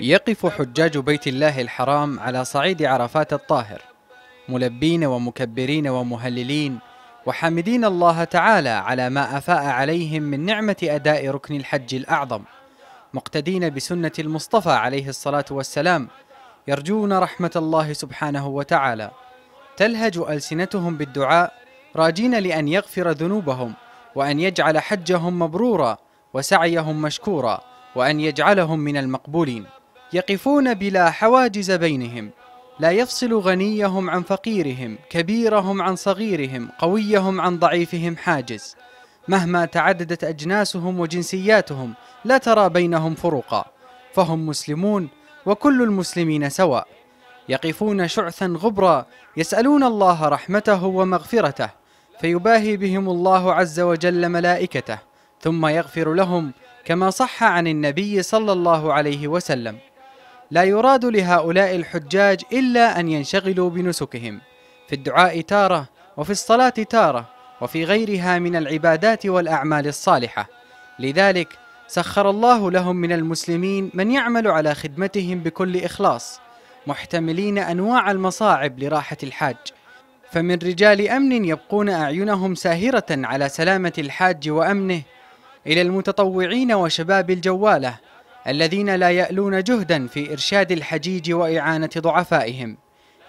يقف حجاج بيت الله الحرام على صعيد عرفات الطاهر. ملبين ومكبرين ومهللين وحامدين الله تعالى على ما أفاء عليهم من نعمة أداء ركن الحج الأعظم. مقتدين بسنة المصطفى عليه الصلاة والسلام يرجون رحمة الله سبحانه وتعالى. تلهج ألسنتهم بالدعاء راجين لأن يغفر ذنوبهم وأن يجعل حجهم مبرورا وسعيهم مشكورا وأن يجعلهم من المقبولين. يقفون بلا حواجز بينهم لا يفصل غنيهم عن فقيرهم كبيرهم عن صغيرهم قويهم عن ضعيفهم حاجز. مهما تعددت أجناسهم وجنسياتهم لا ترى بينهم فروقا. فهم مسلمون وكل المسلمين سواء. يقفون شعثا غبرا يسألون الله رحمته ومغفرته فيباهي بهم الله عز وجل ملائكته ثم يغفر لهم كما صح عن النبي صلى الله عليه وسلم. لا يراد لهؤلاء الحجاج إلا أن ينشغلوا بنسكهم في الدعاء تارة وفي الصلاة تارة وفي غيرها من العبادات والأعمال الصالحة. لذلك سخر الله لهم من المسلمين من يعمل على خدمتهم بكل إخلاص محتملين أنواع المصاعب لراحة الحاج. فمن رجال أمن يبقون أعينهم ساهرة على سلامة الحاج وأمنه إلى المتطوعين وشباب الجوالة الذين لا يألون جهدا في إرشاد الحجيج وإعانة ضعفائهم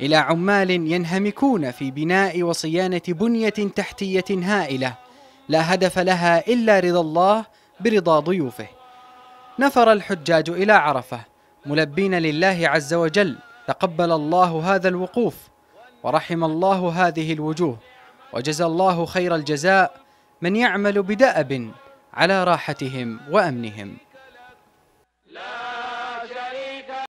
إلى عمال ينهمكون في بناء وصيانة بنية تحتية هائلة لا هدف لها إلا رضا الله برضا ضيوفه. نفر الحجاج إلى عرفة ملبين لله عز وجل تقبل الله هذا الوقوف ورحم الله هذه الوجوه وجزى الله خير الجزاء من يعمل بدأب على راحتهم وأمنهم.